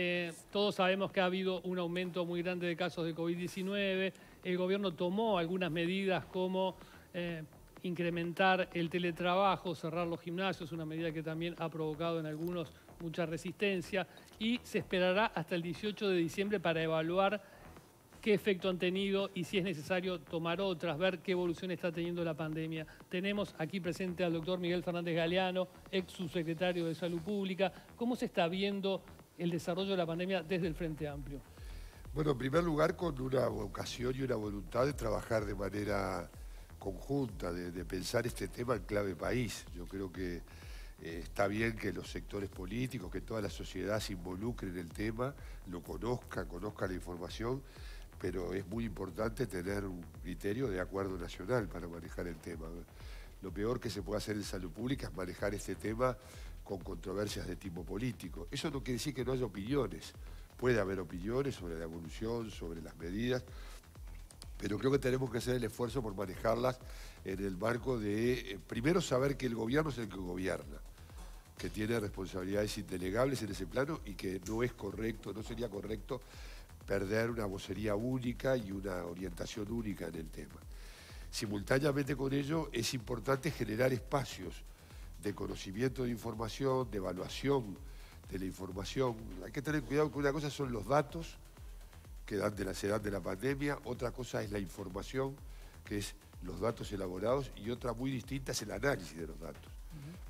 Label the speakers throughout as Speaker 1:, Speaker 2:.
Speaker 1: eh, todos sabemos que ha habido un aumento muy grande de casos de COVID-19. El gobierno tomó algunas medidas como eh, incrementar el teletrabajo, cerrar los gimnasios, una medida que también ha provocado en algunos mucha resistencia. Y se esperará hasta el 18 de diciembre para evaluar qué efecto han tenido y si es necesario tomar otras, ver qué evolución está teniendo la pandemia. Tenemos aquí presente al doctor Miguel Fernández Galeano, ex subsecretario de Salud Pública. ¿Cómo se está viendo el desarrollo de la pandemia desde el Frente Amplio?
Speaker 2: Bueno, en primer lugar con una vocación y una voluntad de trabajar de manera conjunta, de, pensar este tema en clave país. Yo creo que eh, está bien que los sectores políticos, que toda la sociedad se involucre en el tema, lo conozca, conozca la información, pero es muy importante tener un criterio de acuerdo nacional para manejar el tema. Lo peor que se puede hacer en salud pública es manejar este tema con controversias de tipo político. Eso no quiere decir que no haya opiniones. Puede haber opiniones sobre la evolución, sobre las medidas, pero creo que tenemos que hacer el esfuerzo por manejarlas en el marco de, eh, primero, saber que el gobierno es el que gobierna, que tiene responsabilidades indelegables en ese plano y que no es correcto, no sería correcto perder una vocería única y una orientación única en el tema. Simultáneamente con ello es importante generar espacios de conocimiento de información, de evaluación de la información. Hay que tener cuidado que una cosa son los datos que dan de la edad de la pandemia, otra cosa es la información, que es los datos elaborados, y otra muy distinta es el análisis de los datos.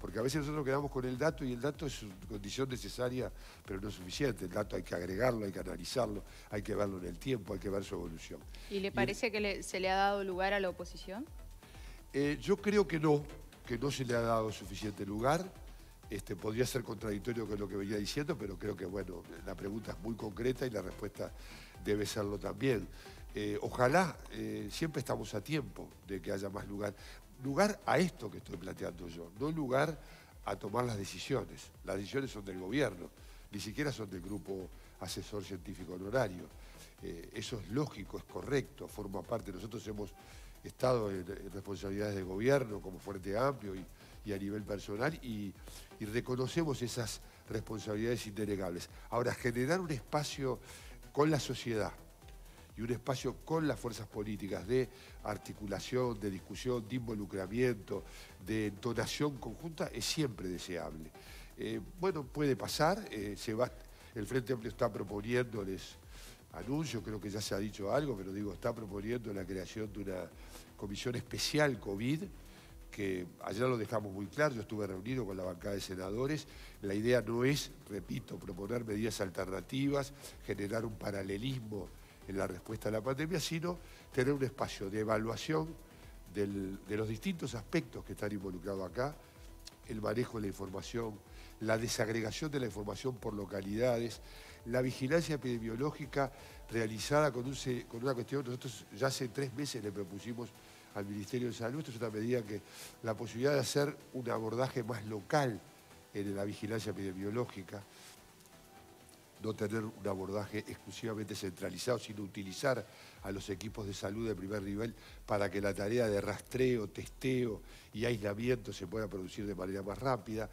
Speaker 2: Porque a veces nosotros quedamos con el dato y el dato es una condición necesaria, pero no suficiente. El dato hay que agregarlo, hay que analizarlo, hay que verlo en el tiempo, hay que ver su evolución.
Speaker 3: ¿Y le parece que se le ha dado lugar a la oposición?
Speaker 2: Eh, yo creo que no, que no se le ha dado suficiente lugar. Este, podría ser contradictorio con lo que venía diciendo, pero creo que bueno, la pregunta es muy concreta y la respuesta debe serlo también. Eh, ojalá, eh, siempre estamos a tiempo de que haya más lugar lugar a esto que estoy planteando yo, no lugar a tomar las decisiones. Las decisiones son del gobierno, ni siquiera son del grupo asesor científico honorario. Eh, eso es lógico, es correcto, forma parte. Nosotros hemos estado en, responsabilidades de gobierno como Fuerte Amplio y, a nivel personal y, reconocemos esas responsabilidades indenegables. Ahora, generar un espacio con la sociedad, y un espacio con las fuerzas políticas de articulación, de discusión, de involucramiento, de entonación conjunta, es siempre deseable. Eh, bueno, puede pasar, eh, se va, el Frente Amplio está proponiendo, les anuncio, creo que ya se ha dicho algo, pero digo, está proponiendo la creación de una comisión especial COVID, que ayer lo dejamos muy claro, yo estuve reunido con la bancada de senadores, la idea no es, repito, proponer medidas alternativas, generar un paralelismo en la respuesta a la pandemia, sino tener un espacio de evaluación de los distintos aspectos que están involucrados acá, el manejo de la información, la desagregación de la información por localidades, la vigilancia epidemiológica realizada con, una cuestión, nosotros ya hace tres meses le propusimos al Ministerio de Salud, esto es una medida que la posibilidad de hacer un abordaje más local en la vigilancia epidemiológica, no tener un abordaje exclusivamente centralizado, sino utilizar a los equipos de salud de primer nivel para que la tarea de rastreo, testeo y aislamiento se pueda producir de manera más rápida.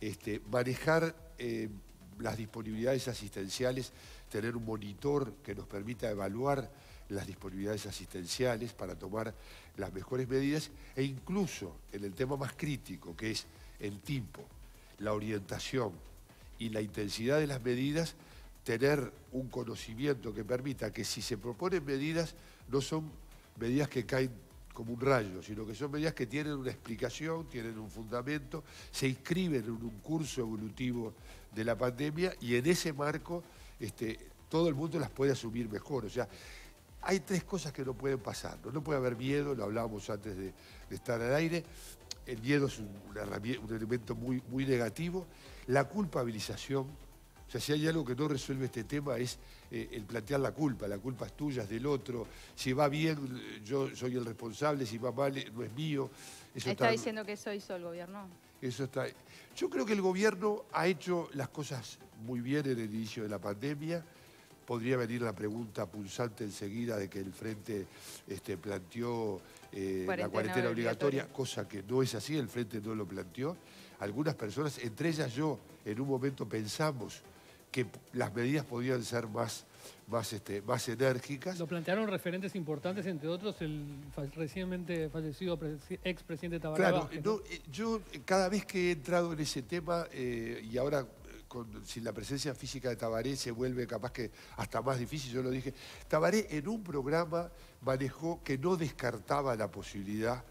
Speaker 2: Este, manejar eh, las disponibilidades asistenciales, tener un monitor que nos permita evaluar las disponibilidades asistenciales para tomar las mejores medidas e incluso en el tema más crítico, que es el tiempo, la orientación, y la intensidad de las medidas, tener un conocimiento que permita que si se proponen medidas, no son medidas que caen como un rayo, sino que son medidas que tienen una explicación, tienen un fundamento, se inscriben en un curso evolutivo de la pandemia y en ese marco este, todo el mundo las puede asumir mejor. O sea, hay tres cosas que no pueden pasar. No, puede haber miedo, lo hablábamos antes de, estar al aire. El miedo es un, elemento muy, muy negativo. La culpabilización, sea, si hay algo que no resuelve este tema es eh, el plantear la culpa. La culpa es tuya, es del otro. Si va bien, yo soy el responsable. Si va mal, no es mío.
Speaker 3: está, diciendo que eso hizo el gobierno.
Speaker 2: Eso está. Yo creo que el gobierno ha hecho las cosas muy bien en el inicio de la pandemia. Podría venir la pregunta pulsante enseguida de que el Frente este, planteó eh, la cuarentena obligatoria, cosa que no es así, el Frente no lo planteó. Algunas personas, entre ellas yo, en un momento pensamos que las medidas podían ser más, más, este, más enérgicas.
Speaker 1: Lo plantearon referentes importantes, entre otros el recientemente fallecido expresidente Tabaré
Speaker 2: Claro, eh, yo eh, cada vez que he entrado en ese tema, eh, y ahora sin la presencia física de Tabaré se vuelve capaz que hasta más difícil, yo lo dije, Tabaré en un programa manejó que no descartaba la posibilidad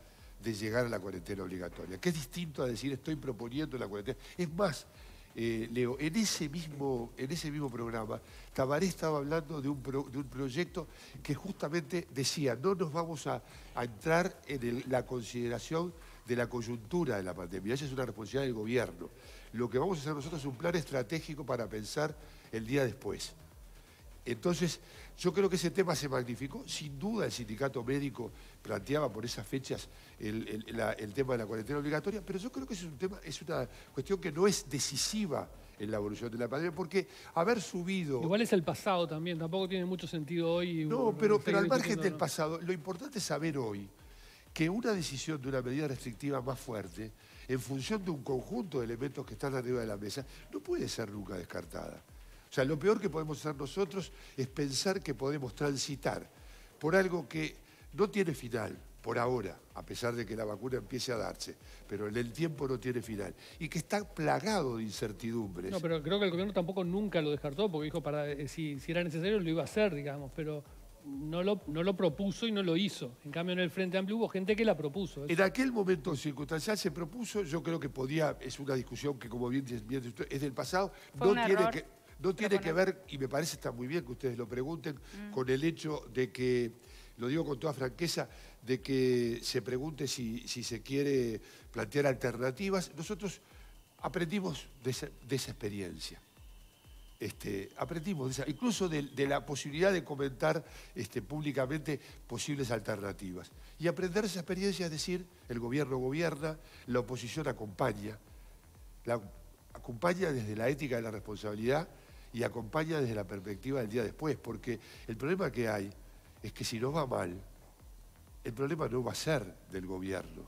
Speaker 2: de llegar a la cuarentena obligatoria, que es distinto a decir estoy proponiendo la cuarentena. Es más, eh, Leo, en ese, mismo, en ese mismo programa, Tabaré estaba hablando de un, de un proyecto que justamente decía, no nos vamos a, entrar en la consideración de la coyuntura de la pandemia, esa es una responsabilidad del gobierno. Lo que vamos a hacer nosotros es un plan estratégico para pensar el día después. Entonces, yo creo que ese tema se magnificó. Sin duda el sindicato médico planteaba por esas fechas el, tema de la cuarentena obligatoria, pero yo creo que es un tema, es una cuestión que no es decisiva en la evolución de la pandemia, porque haber subido...
Speaker 1: Igual es el pasado también, tampoco tiene mucho sentido hoy.
Speaker 2: No, pero, pero al margen del pasado, lo importante es saber hoy que una decisión de una medida restrictiva más fuerte, en función de un conjunto de elementos que están arriba de la mesa, no puede ser nunca descartada. O sea, lo peor que podemos hacer nosotros es pensar que podemos transitar por algo que no tiene final, por ahora, a pesar de que la vacuna empiece a darse, pero en el tiempo no tiene final, y que está plagado de incertidumbres.
Speaker 1: No, pero creo que el gobierno tampoco nunca lo descartó, porque dijo, para eh, si, era necesario lo iba a hacer, digamos, pero no lo, no lo propuso y no lo hizo. En cambio, en el Frente Amplio hubo gente que la propuso.
Speaker 2: En aquel momento circunstancial se propuso, yo creo que podía, es una discusión que como bien, bien es del pasado, no tiene que no tiene que ver, y me parece está muy bien que ustedes lo pregunten, mm. con el hecho de que, lo digo con toda franqueza, de que se pregunte si, se quiere plantear alternativas. Nosotros aprendimos de esa, experiencia. Este, aprendimos incluso de, la posibilidad de comentar este, públicamente posibles alternativas. Y aprender esa experiencia es decir, el gobierno gobierna, la oposición acompaña, la, acompaña desde la ética de la responsabilidad y acompaña desde la perspectiva del día después, porque el problema que hay es que si nos va mal, el problema no va a ser del gobierno,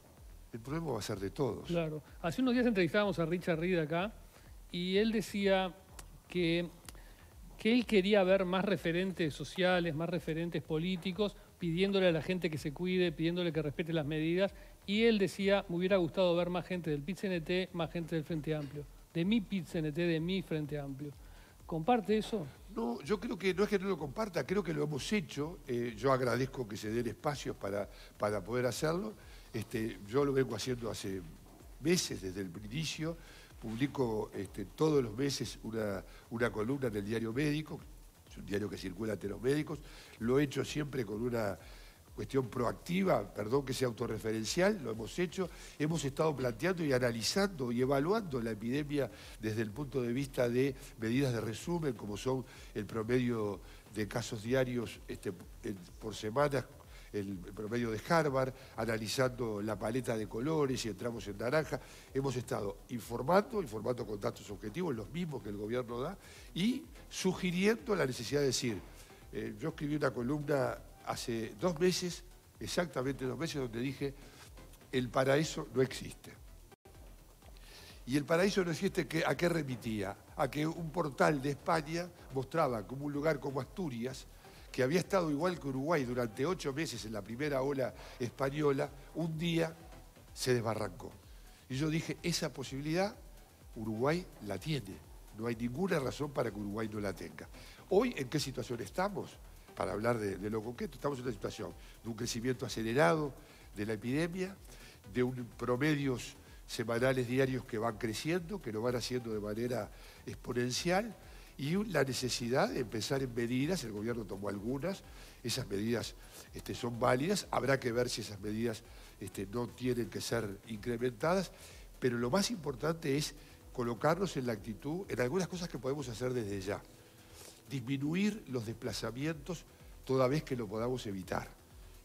Speaker 2: el problema va a ser de todos.
Speaker 1: Claro. Hace unos días entrevistábamos a Richard Reed acá y él decía que, que él quería ver más referentes sociales, más referentes políticos, pidiéndole a la gente que se cuide, pidiéndole que respete las medidas, y él decía, me hubiera gustado ver más gente del PIT-CNT, más gente del Frente Amplio, de mi PIT-CNT, de mi Frente Amplio. ¿Comparte eso?
Speaker 2: No, yo creo que no es que no lo comparta, creo que lo hemos hecho. Eh, yo agradezco que se den espacios para, para poder hacerlo. Este, yo lo vengo haciendo hace meses, desde el inicio. Publico este, todos los meses una, una columna en el diario médico, es un diario que circula ante los médicos. Lo he hecho siempre con una cuestión proactiva, perdón que sea autorreferencial, lo hemos hecho, hemos estado planteando y analizando y evaluando la epidemia desde el punto de vista de medidas de resumen, como son el promedio de casos diarios este, por semana, el promedio de Harvard, analizando la paleta de colores y entramos en naranja. Hemos estado informando, informando con datos objetivos, los mismos que el gobierno da, y sugiriendo la necesidad de decir, eh, yo escribí una columna hace dos meses, exactamente dos meses, donde dije, el paraíso no existe. Y el paraíso no existe, ¿a qué remitía? A que un portal de España mostraba como un lugar como Asturias, que había estado igual que Uruguay durante ocho meses en la primera ola española, un día se desbarrancó. Y yo dije, esa posibilidad Uruguay la tiene. No hay ninguna razón para que Uruguay no la tenga. Hoy, ¿en qué situación estamos? Para hablar de, lo concreto, estamos en una situación de un crecimiento acelerado de la epidemia, de un promedios semanales diarios que van creciendo, que lo van haciendo de manera exponencial, y la necesidad de empezar en medidas, el gobierno tomó algunas, esas medidas este, son válidas, habrá que ver si esas medidas este, no tienen que ser incrementadas, pero lo más importante es colocarnos en la actitud, en algunas cosas que podemos hacer desde ya disminuir los desplazamientos toda vez que lo podamos evitar.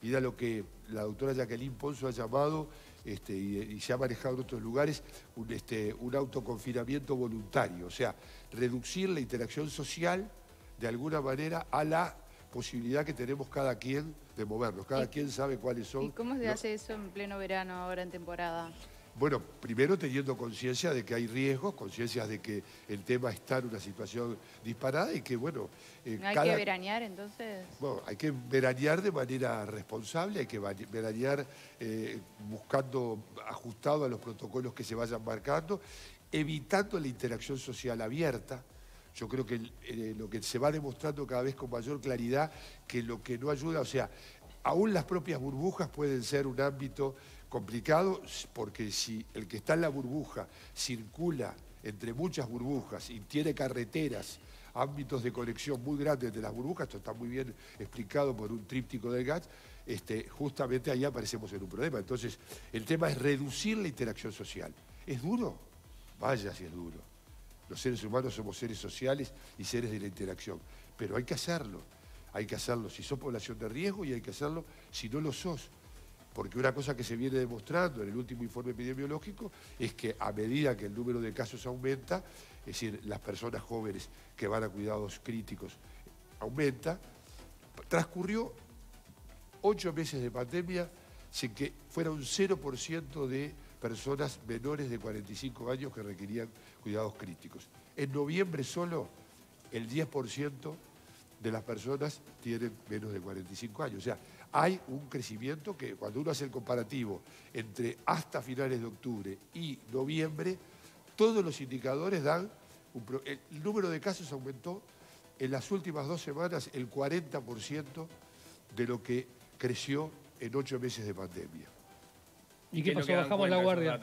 Speaker 2: Y da lo que la doctora Jacqueline Ponzo ha llamado, este, y, se ha manejado en otros lugares, un, este, un autoconfinamiento voluntario, o sea, reducir la interacción social de alguna manera a la posibilidad que tenemos cada quien de movernos, cada quien sabe cuáles son. ¿Y
Speaker 3: cómo se hace eso en pleno verano, ahora en temporada?
Speaker 2: Bueno, primero teniendo conciencia de que hay riesgos, conciencia de que el tema está en una situación disparada y que, bueno...
Speaker 3: Eh, ¿No hay que veranear entonces?
Speaker 2: Bueno, hay que veranear de manera responsable, hay que veranear eh, buscando, ajustado a los protocolos que se vayan marcando, evitando la interacción social abierta. Yo creo que eh, lo que se va demostrando cada vez con mayor claridad que lo que no ayuda, o sea, aún las propias burbujas pueden ser un ámbito complicado porque si el que está en la burbuja circula entre muchas burbujas y tiene carreteras, ámbitos de conexión muy grandes de las burbujas, esto está muy bien explicado por un tríptico del GATS, este, justamente ahí aparecemos en un problema. Entonces, el tema es reducir la interacción social. ¿Es duro? Vaya si es duro. Los seres humanos somos seres sociales y seres de la interacción, pero hay que hacerlo. Hay que hacerlo si sos población de riesgo y hay que hacerlo si no lo sos porque una cosa que se viene demostrando en el último informe epidemiológico es que a medida que el número de casos aumenta, es decir, las personas jóvenes que van a cuidados críticos aumenta, transcurrió ocho meses de pandemia sin que fuera un 0% de personas menores de 45 años que requerían cuidados críticos. En noviembre solo el 10% de las personas tienen menos de 45 años. O sea, hay un crecimiento que cuando uno hace el comparativo entre hasta finales de octubre y noviembre, todos los indicadores dan, el número de casos aumentó en las últimas dos semanas el 40% de lo que creció en ocho meses de pandemia.
Speaker 1: ¿Y qué pasó? Bajamos la guardia.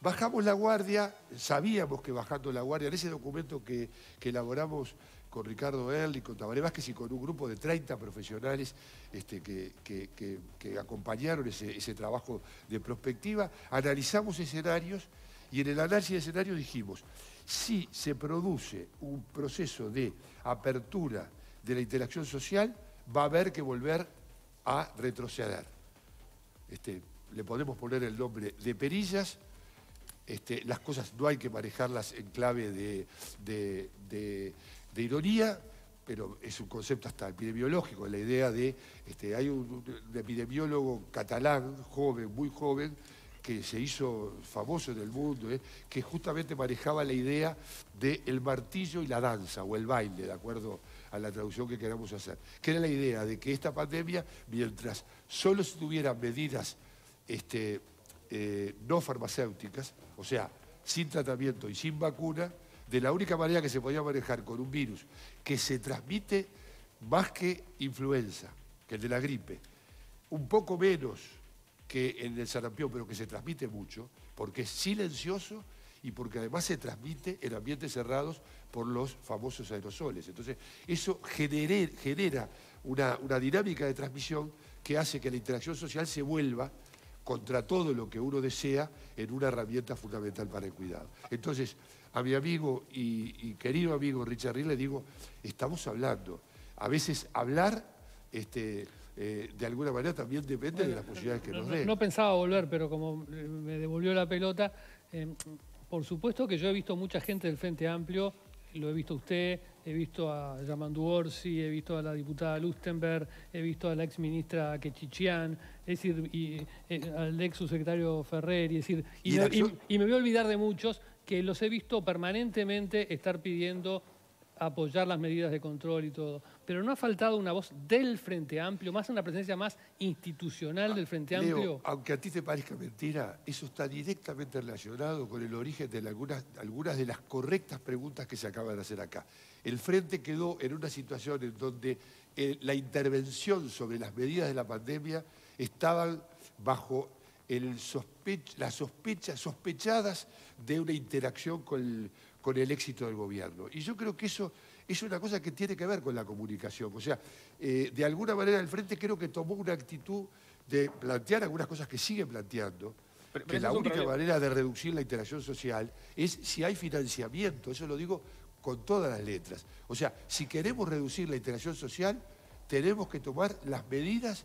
Speaker 2: Bajamos la guardia, sabíamos que bajando la guardia, en ese documento que, que elaboramos con Ricardo Early, con Tabaré Vázquez y con un grupo de 30 profesionales este, que, acompañaron ese, trabajo de prospectiva. Analizamos escenarios y en el análisis de escenarios dijimos, si se produce un proceso de apertura de la interacción social, va a haber que volver a retroceder. Este, le podemos poner el nombre de perillas, este, las cosas no hay que manejarlas en clave de ironía, pero es un concepto hasta epidemiológico, la idea de, este, hay un, epidemiólogo catalán, joven, muy joven, que se hizo famoso en el mundo, ¿eh? que justamente manejaba la idea del martillo y la danza, o el baile, de acuerdo a la traducción que queramos hacer, que era la idea de que esta pandemia, mientras solo se tuvieran medidas este, eh, no farmacéuticas, o sea, sin tratamiento y sin vacuna, de la única manera que se podía manejar con un virus que se transmite más que influenza, que el de la gripe, un poco menos que el del sarampión, pero que se transmite mucho, porque es silencioso y porque además se transmite en ambientes cerrados por los famosos aerosoles. Entonces, eso genera una, una dinámica de transmisión que hace que la interacción social se vuelva contra todo lo que uno desea en una herramienta fundamental para el cuidado. Entonces, a mi amigo y, querido amigo Richard Rill le digo, estamos hablando. A veces hablar, este, eh, de alguna manera también depende de las posibilidades que nos den.
Speaker 1: No pensaba volver, pero como me devolvió la pelota, eh, por supuesto que yo he visto mucha gente del Frente Amplio, lo he visto a usted, he visto a Yamandu Orsi, he visto a la diputada Lustenberg, he visto a la ex ministra Quechichian, es decir, y, eh, al ex subsecretario Ferrer, es decir, y me voy a olvidar de muchos, que los he visto permanentemente estar pidiendo apoyar las medidas de control y todo. Pero no ha faltado una voz del Frente Amplio, más una presencia más institucional del Frente Amplio.
Speaker 2: aunque a ti te parezca mentira, eso está directamente relacionado con el origen de algunas, algunas de las correctas preguntas que se acaban de hacer acá. El Frente quedó en una situación en donde eh, la intervención sobre las medidas de la pandemia estaban bajo las sospechas sospechadas de una interacción con el, éxito del gobierno. Y yo creo que eso es una cosa que tiene que ver con la comunicación. O sea, eh, de alguna manera el Frente creo que tomó una actitud de plantear algunas cosas que sigue planteando, que la única manera de reducir la interacción social es si hay financiamiento, eso lo digo con todas las letras. O sea, si queremos reducir la interacción social, tenemos que tomar las medidas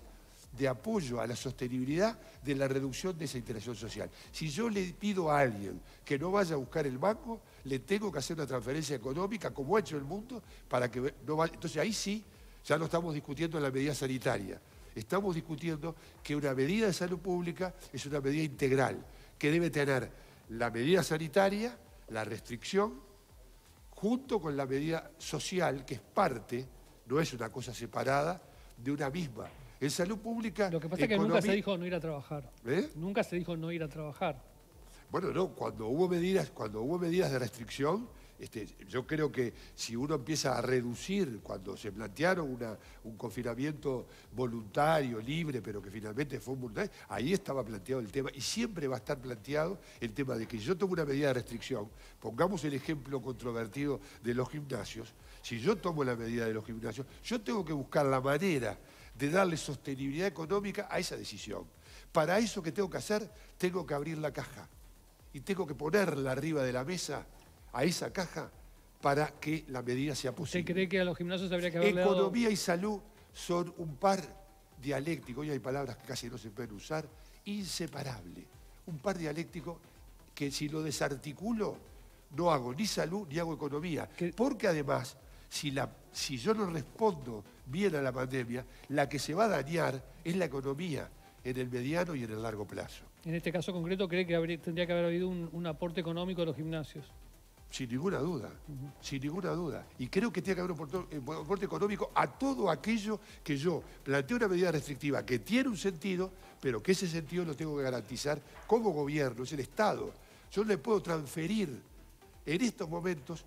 Speaker 2: de apoyo a la sostenibilidad de la reducción de esa interacción social. Si yo le pido a alguien que no vaya a buscar el banco, le tengo que hacer una transferencia económica, como ha hecho el mundo, para que no vaya. Entonces ahí sí, ya no estamos discutiendo la medida sanitaria. Estamos discutiendo que una medida de salud pública es una medida integral, que debe tener la medida sanitaria, la restricción, junto con la medida social, que es parte, no es una cosa separada, de una misma. En salud pública...
Speaker 1: Lo que pasa es que nunca se dijo no ir a trabajar. ¿Eh? Nunca se dijo no ir a trabajar.
Speaker 2: Bueno, no, cuando hubo medidas, cuando hubo medidas de restricción, este, yo creo que si uno empieza a reducir, cuando se plantearon un confinamiento voluntario, libre, pero que finalmente fue un voluntario, ahí estaba planteado el tema y siempre va a estar planteado el tema de que si yo tomo una medida de restricción, pongamos el ejemplo controvertido de los gimnasios, si yo tomo la medida de los gimnasios, yo tengo que buscar la manera de darle sostenibilidad económica a esa decisión. Para eso que tengo que hacer, tengo que abrir la caja y tengo que ponerla arriba de la mesa a esa caja para que la medida sea posible.
Speaker 1: ¿Usted cree que a los gimnasios habría que haberle
Speaker 2: Economía y salud son un par dialéctico, hoy hay palabras que casi no se pueden usar, inseparable. Un par dialéctico que si lo desarticulo no hago ni salud ni hago economía. Porque además, si, la, si yo no respondo bien a la pandemia, la que se va a dañar es la economía en el mediano y en el largo plazo.
Speaker 1: En este caso concreto, ¿cree que tendría que haber habido un aporte económico a los gimnasios?
Speaker 2: Sin ninguna duda, sin ninguna duda. Y creo que tiene que haber un aporte económico a todo aquello que yo planteo una medida restrictiva que tiene un sentido, pero que ese sentido lo tengo que garantizar como gobierno, es el Estado. Yo le puedo transferir en estos momentos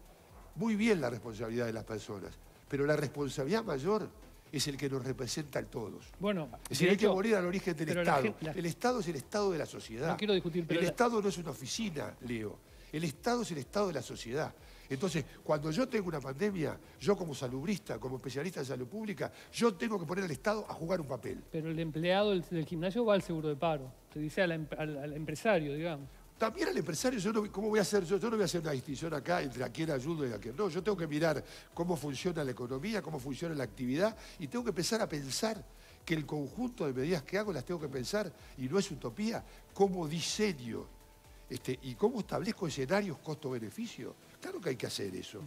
Speaker 2: muy bien la responsabilidad de las personas, pero la responsabilidad mayor es el que nos representa a todos.
Speaker 1: Bueno,
Speaker 2: es decir, hay que volver al origen del Estado. El Estado es el Estado de la sociedad.
Speaker 1: No quiero discutir,
Speaker 2: el Estado no es una oficina, Leo. El Estado es el Estado de la sociedad. Entonces, cuando yo tengo una pandemia, yo como salubrista, como especialista en salud pública, yo tengo que poner al Estado a jugar un papel.
Speaker 1: Pero el empleado del, gimnasio va al seguro de paro, te dice em, al, empresario, digamos.
Speaker 2: También al empresario, yo no, ¿cómo voy a hacer? Yo, no voy a hacer una distinción acá entre a quién ayudo y a quién no. Yo tengo que mirar cómo funciona la economía, cómo funciona la actividad y tengo que empezar a pensar que el conjunto de medidas que hago las tengo que pensar, y no es utopía, como diseño este, ¿Y cómo establezco escenarios costo-beneficio? Claro que hay que hacer eso.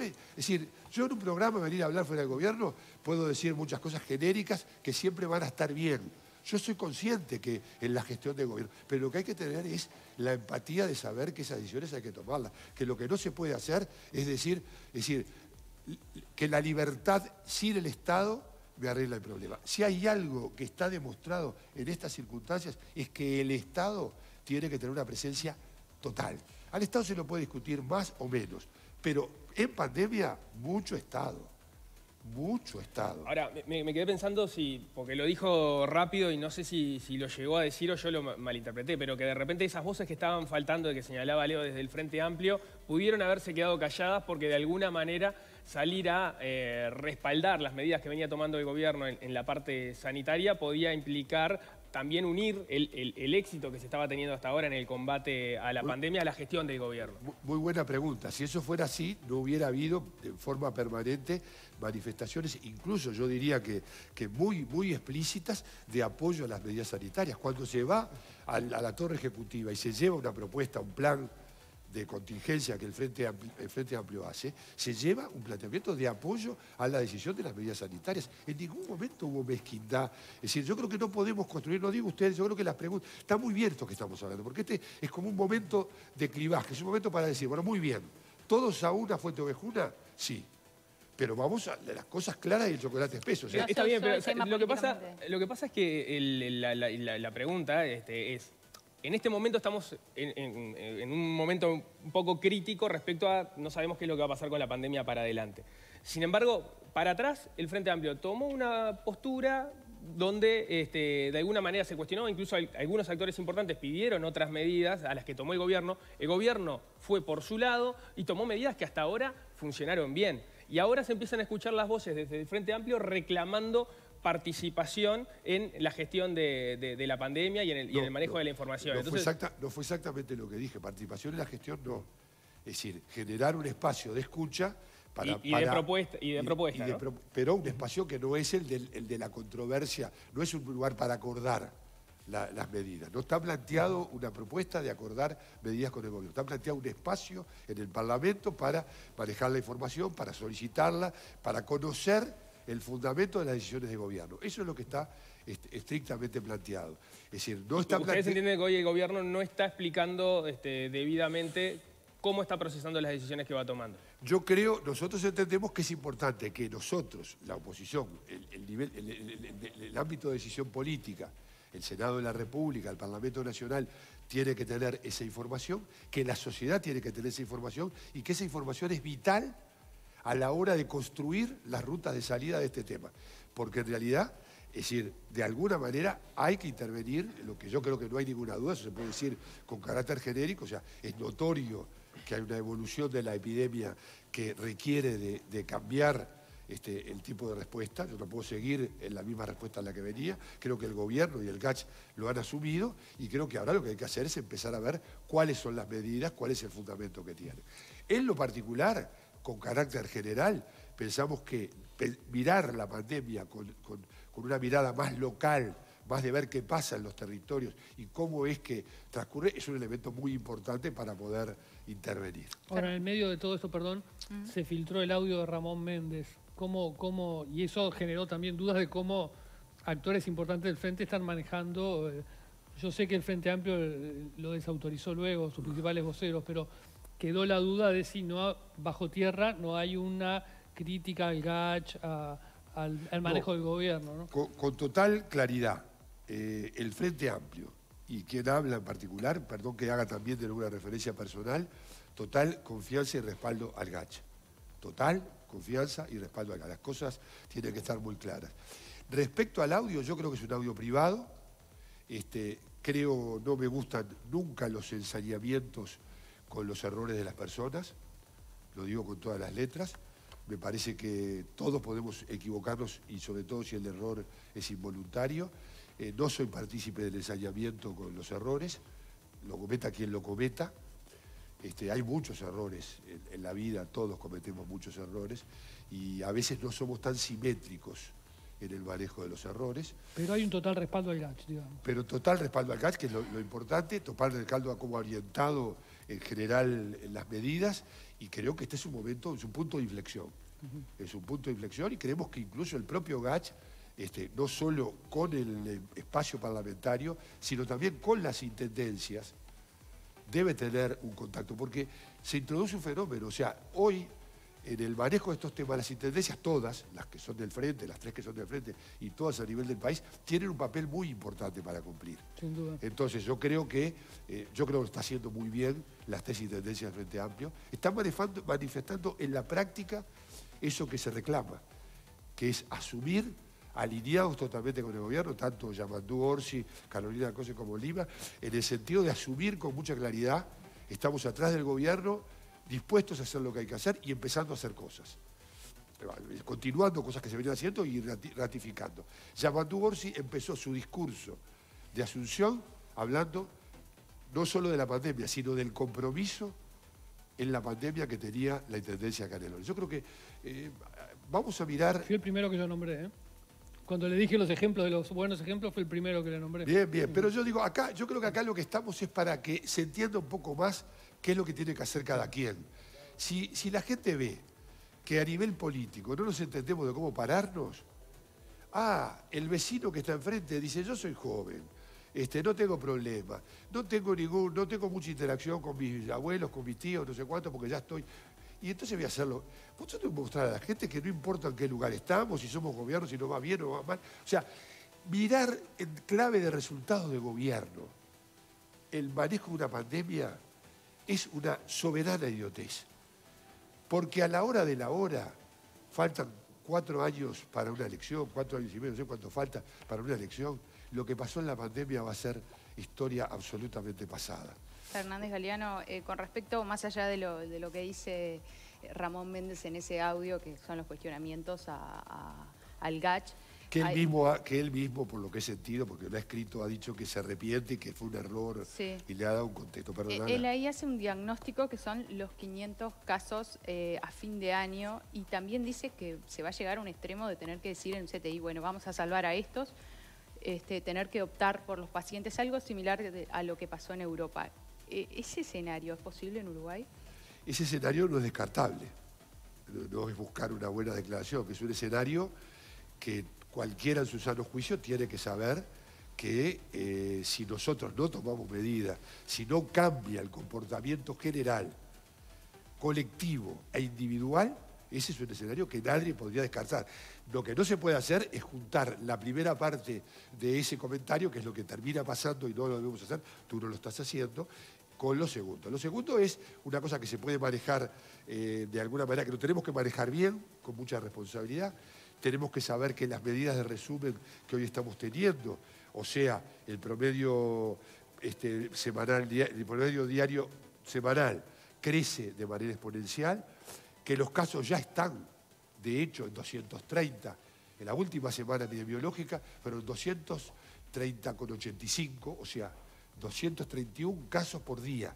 Speaker 2: es, decir, yo en un programa venir a hablar fuera del gobierno puedo decir muchas cosas genéricas que siempre van a estar bien. Yo soy consciente que en la gestión del gobierno, pero lo que hay que tener es la empatía de saber que esas decisiones hay que tomarlas, que lo que no se puede hacer es decir, es decir que la libertad sin el Estado me arregla el problema. Si hay algo que está demostrado en estas circunstancias es que el Estado tiene que tener una presencia total. Al Estado se lo puede discutir más o menos, pero en pandemia mucho Estado, mucho Estado.
Speaker 4: Ahora, me, quedé pensando si, porque lo dijo rápido y no sé si, si, lo llegó a decir o yo lo malinterpreté, pero que de repente esas voces que estaban faltando, de que señalaba Leo desde el Frente Amplio, pudieron haberse quedado calladas porque de alguna manera salir a eh, respaldar las medidas que venía tomando el gobierno en, la parte sanitaria podía implicar también unir el, éxito que se estaba teniendo hasta ahora en el combate a la pandemia a la gestión del gobierno.
Speaker 2: Muy buena pregunta. Si eso fuera así, no hubiera habido de forma permanente manifestaciones, incluso yo diría que, que muy, muy explícitas, de apoyo a las medidas sanitarias. Cuando se va a la torre ejecutiva y se lleva una propuesta, un plan de contingencia que el Frente, Amplio, el Frente Amplio hace, se lleva un planteamiento de apoyo a la decisión de las medidas sanitarias. En ningún momento hubo mezquindad. Es decir, yo creo que no podemos construir, no digo ustedes, yo creo que las preguntas... Está muy bien esto que estamos hablando, porque este es como un momento de clivaje, es un momento para decir, bueno, muy bien, ¿todos a una fuente ovejuna? Sí. Pero vamos a las cosas claras y el chocolate espeso.
Speaker 4: Está bien, pero lo, que pasa, lo que pasa es que la, pregunta este, es, en este momento estamos en, un momento un poco crítico respecto a no sabemos qué es lo que va a pasar con la pandemia para adelante. Sin embargo, para atrás, el Frente Amplio tomó una postura donde este, de alguna manera se cuestionó, incluso algunos actores importantes pidieron otras medidas a las que tomó el gobierno. El gobierno fue por su lado y tomó medidas que hasta ahora funcionaron bien. Y ahora se empiezan a escuchar las voces desde el Frente Amplio reclamando participación en la gestión de, la pandemia y en el, manejo de la información.
Speaker 2: No, fue exactamente lo que dije, participación en la gestión no. Es decir, generar un espacio de escucha para...
Speaker 4: Y, de propuesta. Y de propuesta
Speaker 2: Pero un espacio que no es el, de la controversia, no es un lugar para acordar las medidas. No está planteado una propuesta de acordar medidas con el gobierno. Está planteado un espacio en el Parlamento para manejar la información, para solicitarla, para conocer el fundamento de las decisiones de gobierno. Eso es lo que está estrictamente planteado. Es decir, no está
Speaker 4: ¿Ustedes entienden que hoy el gobierno no está explicando este, debidamente cómo está procesando las decisiones que va tomando?
Speaker 2: Yo creo, nosotros entendemos que es importante que nosotros, la oposición, el, nivel, el, ámbito de decisión política, el Senado de la República, el Parlamento Nacional, tiene que tener esa información, que la sociedad tiene que tener esa información y que esa información es vital a la hora de construir las rutas de salida de este tema. Porque en realidad, es decir, de alguna manera hay que intervenir, lo que yo creo que no hay ninguna duda, eso se puede decir con carácter genérico, o sea, es notorio que hay una evolución de la epidemia que requiere de, cambiar este, el tipo de respuesta. Yo no puedo seguir en la misma respuesta en la que venía. Creo que el gobierno y el GACH lo han asumido y creo que ahora lo que hay que hacer es empezar a ver cuáles son las medidas, cuál es el fundamento que tiene. En lo particular, con carácter general, pensamos que mirar la pandemia con una mirada más local, más de ver qué pasa en los territorios y cómo es que transcurre, es un elemento muy importante para poder intervenir.
Speaker 1: Ahora, en el medio de todo esto, perdón, se filtró el audio de Ramón Méndez. ¿Cómo, cómo, y eso generó también dudas de cómo actores importantes del Frente están manejando. Eh, yo sé que el Frente Amplio eh, lo desautorizó luego, sus principales voceros, pero quedó la duda de si no bajo tierra no hay una crítica al GACH, al, manejo del gobierno.
Speaker 2: con, total claridad. Eh, el Frente Amplio y quien habla en particular, perdón que haga también de alguna referencia personal, total confianza y respaldo al GACH. Total confianza y respaldo al GACH. Las cosas tienen que estar muy claras. Respecto al audio, yo creo que es un audio privado. Este, creo, no me gustan nunca los ensañamientos con los errores de las personas. Lo digo con todas las letras. Me parece que todos podemos equivocarnos y sobre todo si el error es involuntario. Eh, no soy partícipe del ensayamiento con los errores, lo cometa quien lo cometa. Este, hay muchos errores en, la vida, todos cometemos muchos errores y a veces no somos tan simétricos en el manejo de los errores.
Speaker 1: Pero hay un total respaldo al GACH, digamos.
Speaker 2: Pero total respaldo al GACH, que es lo, importante, total respaldo a cómo ha orientado en general las medidas y creo que este es un momento, es un punto de inflexión. Es un punto de inflexión y creemos que incluso el propio GACH este, no solo con el espacio parlamentario, sino también con las intendencias, debe tener un contacto, porque se introduce un fenómeno, o sea, hoy en el manejo de estos temas, las intendencias todas, las que son del frente, las tres que son del frente y todas a nivel del país, tienen un papel muy importante para cumplir.
Speaker 1: Sin duda.
Speaker 2: Entonces yo creo que, eh, yo creo que está haciendo muy bien las tres intendencias del Frente Amplio, están manifestando en la práctica eso que se reclama, que es asumir alineados totalmente con el gobierno, tanto Yamandú Orsi, Carolina Cose como Lima, en el sentido de asumir con mucha claridad, estamos atrás del gobierno, dispuestos a hacer lo que hay que hacer y empezando a hacer cosas. Continuando cosas que se venían haciendo y ratificando. Yamandú Orsi empezó su discurso de asunción hablando no solo de la pandemia, sino del compromiso en la pandemia que tenía la Intendencia Canelones. Yo creo que eh, vamos a mirar...
Speaker 1: Fui el primero que yo nombré, ¿eh? Cuando le dije los ejemplos de los buenos ejemplos, fue el primero que le nombré.
Speaker 2: Bien, bien. Pero yo digo, acá, yo creo que acá lo que estamos es para que se entienda un poco más qué es lo que tiene que hacer cada quien. Si, si la gente ve que a nivel político no nos entendemos de cómo pararnos, ah, el vecino que está enfrente dice, yo soy joven, este, no tengo problema, no tengo ningún, no tengo mucha interacción con mis abuelos, con mis tíos, no sé cuánto, porque ya estoy y entonces voy a hacerlo. Vos tenés que mostrar a la gente que no importa en qué lugar estamos, si somos gobierno, si nos va bien o va mal. O sea, mirar en clave de resultados de gobierno el manejo de una pandemia es una soberana idiotez. Porque a la hora de la hora faltan cuatro años para una elección, cuatro años y medio, no sé cuánto falta para una elección. Lo que pasó en la pandemia va a ser historia absolutamente pasada.
Speaker 3: Fernández Galeano, eh, con respecto, más allá de lo, de lo que dice eh, Ramón Méndez en ese audio, que son los cuestionamientos al GACH,
Speaker 2: que él, mismo, que él mismo, por lo que he sentido, porque lo ha escrito, ha dicho que se arrepiente y que fue un error y le ha dado un contexto.
Speaker 3: Perdón, él ahí hace un diagnóstico que son los 500 casos eh, a fin de año y también dice que se va a llegar a un extremo de tener que decir en CTI, bueno, vamos a salvar a estos, este, tener que optar por los pacientes, algo similar a lo que pasó en Europa. Eh, ¿Ese escenario es posible en Uruguay?
Speaker 2: Ese escenario no es descartable. No, es buscar una buena declaración, que es un escenario que cualquiera en su sano juicio tiene que saber que eh, si nosotros no tomamos medidas, si no cambia el comportamiento general, colectivo e individual, ese es un escenario que nadie podría descartar. Lo que no se puede hacer es juntar la primera parte de ese comentario, que es lo que termina pasando y no lo debemos hacer, tú no lo estás haciendo, con lo segundo. Lo segundo es una cosa que se puede manejar eh, de alguna manera, que lo tenemos que manejar bien, con mucha responsabilidad. Tenemos que saber que las medidas de resumen que hoy estamos teniendo, o sea, el promedio este, semanal, el promedio diario semanal crece de manera exponencial, que los casos ya están, de hecho, en 230. En la última semana epidemiológica fueron 230,85, o sea, 231 casos por día.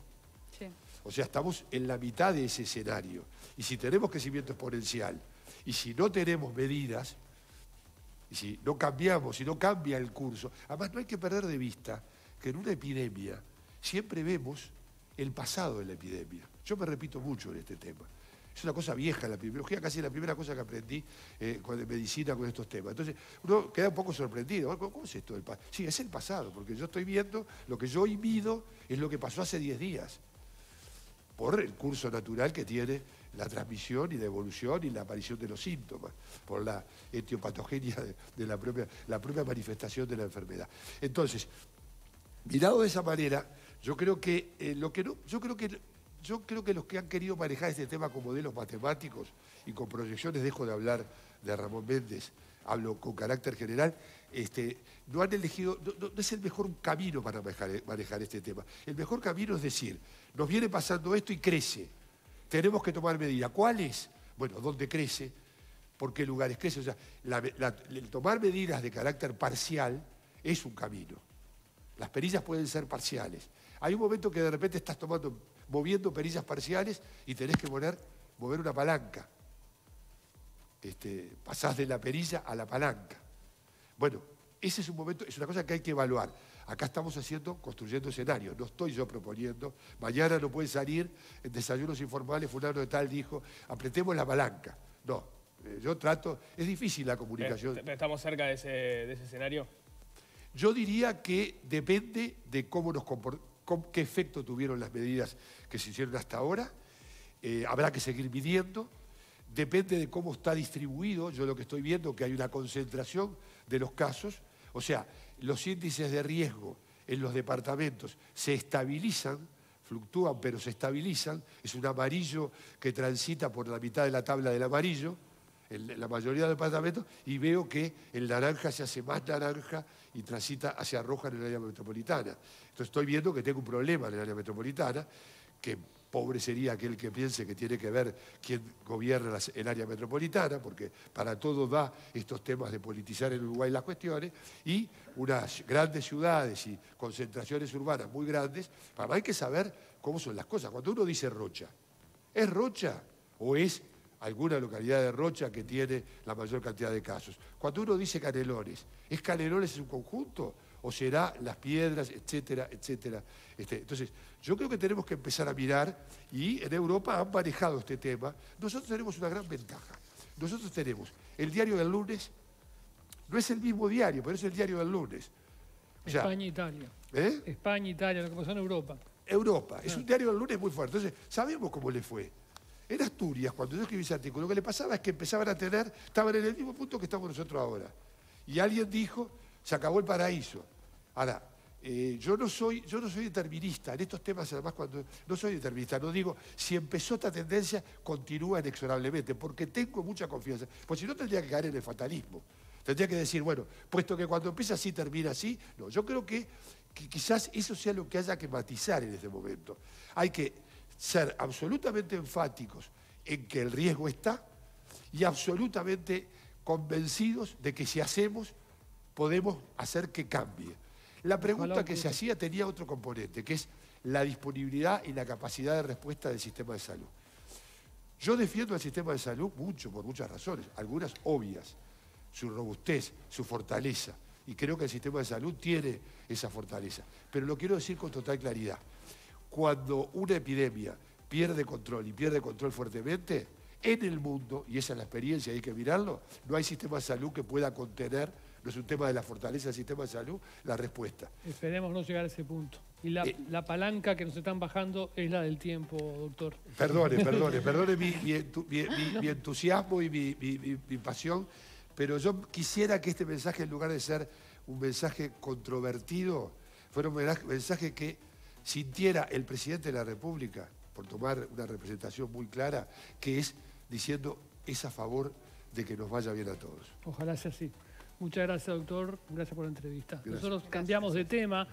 Speaker 2: O sea, estamos en la mitad de ese escenario. Y si tenemos crecimiento exponencial, y si no tenemos medidas, y si no cambiamos, si no cambia el curso, además no hay que perder de vista que en una epidemia siempre vemos el pasado de la epidemia. Yo me repito mucho en este tema. Es una cosa vieja la epidemiología, casi la primera cosa que aprendí eh, medicina con estos temas. Entonces, uno queda un poco sorprendido. ¿Cómo, es esto? Sí, es el pasado, porque yo estoy viendo, lo que yo hoy mido es lo que pasó hace 10 días, por el curso natural que tiene la transmisión y la evolución y la aparición de los síntomas, por la etiopatogenia de, la, propia, la propia manifestación de la enfermedad. Entonces, mirado de esa manera, yo creo que eh, lo que yo creo que yo creo que los que han querido manejar este tema con modelos matemáticos y con proyecciones, dejo de hablar de Ramón Méndez, hablo con carácter general, este, no han elegido, no, es el mejor camino para manejar, este tema. El mejor camino es decir, nos viene pasando esto y crece. Tenemos que tomar medidas. ¿Cuáles? Bueno, ¿dónde crece? ¿Por qué lugares crece? O sea, el tomar medidas de carácter parcial es un camino. Las perillas pueden ser parciales. Hay un momento que de repente estás tomando moviendo perillas parciales y tenés que mover, mover una palanca. Este, pasás de la perilla a la palanca. Bueno, ese es un momento, es una cosa que hay que evaluar. Acá estamos haciendo, construyendo escenarios, no estoy yo proponiendo. Mañana no puede salir en desayunos informales, fulano de tal dijo, apretemos la palanca. No, eh, yo trato, es difícil la comunicación.
Speaker 4: Eh, ¿Estamos cerca de ese, de ese escenario?
Speaker 2: Yo diría que depende de cómo nos comportamos qué efecto tuvieron las medidas que se hicieron hasta ahora. Eh, habrá que seguir midiendo. Depende de cómo está distribuido. Yo lo que estoy viendo que hay una concentración de los casos. O sea, los índices de riesgo en los departamentos se estabilizan, fluctúan pero se estabilizan. Es un amarillo que transita por la mitad de la tabla del amarillo en la mayoría de departamentos y veo que el naranja se hace más naranja y transita hacia roja en el área metropolitana. Entonces estoy viendo que tengo un problema en el área metropolitana, que pobre sería aquel que piense que tiene que ver quién gobierna el área metropolitana, porque para todo da estos temas de politizar en Uruguay las cuestiones, y unas grandes ciudades y concentraciones urbanas muy grandes, para hay que saber cómo son las cosas. Cuando uno dice Rocha, ¿es Rocha o es alguna localidad de Rocha que tiene la mayor cantidad de casos. Cuando uno dice Canelones, ¿es Canelones en un conjunto? ¿O será las piedras, etcétera, etcétera? Este, entonces, yo creo que tenemos que empezar a mirar, y en Europa han manejado este tema. Nosotros tenemos una gran ventaja. Nosotros tenemos el diario del lunes, no es el mismo diario, pero es el diario del lunes.
Speaker 1: España, Italia. ¿Eh? España, Italia, lo que pasó en Europa.
Speaker 2: Europa, es un diario del lunes muy fuerte. Entonces, sabemos cómo le fue. En Asturias, cuando yo escribí ese artículo, lo que le pasaba es que empezaban a tener, estaban en el mismo punto que estamos nosotros ahora. Y alguien dijo, se acabó el paraíso. Ahora, eh, yo, no soy, yo no soy determinista, en estos temas además cuando no soy determinista, no digo si empezó esta tendencia, continúa inexorablemente, porque tengo mucha confianza, pues si no tendría que caer en el fatalismo. Tendría que decir, bueno, puesto que cuando empieza así termina así, no, yo creo que, que quizás eso sea lo que haya que matizar en este momento. Hay que ser absolutamente enfáticos en que el riesgo está y absolutamente convencidos de que si hacemos podemos hacer que cambie. La pregunta que se hacía tenía otro componente, que es la disponibilidad y la capacidad de respuesta del sistema de salud. Yo defiendo el sistema de salud mucho, por muchas razones, algunas obvias, su robustez, su fortaleza, y creo que el sistema de salud tiene esa fortaleza. Pero lo quiero decir con total claridad cuando una epidemia pierde control y pierde control fuertemente, en el mundo, y esa es la experiencia, hay que mirarlo, no hay sistema de salud que pueda contener, no es un tema de la fortaleza del sistema de salud, la respuesta.
Speaker 1: Esperemos no llegar a ese punto. Y la, eh, palanca que nos están bajando es la del tiempo, doctor.
Speaker 2: Perdone, perdone, perdone mi, entusiasmo y mi, pasión, pero yo quisiera que este mensaje, en lugar de ser un mensaje controvertido, fuera un mensaje que sintiera el presidente de la República, por tomar una representación muy clara, que es diciendo es a favor de que nos vaya bien a todos.
Speaker 1: Ojalá sea así. Muchas gracias, doctor. Gracias por la entrevista. Nosotros cambiamos de tema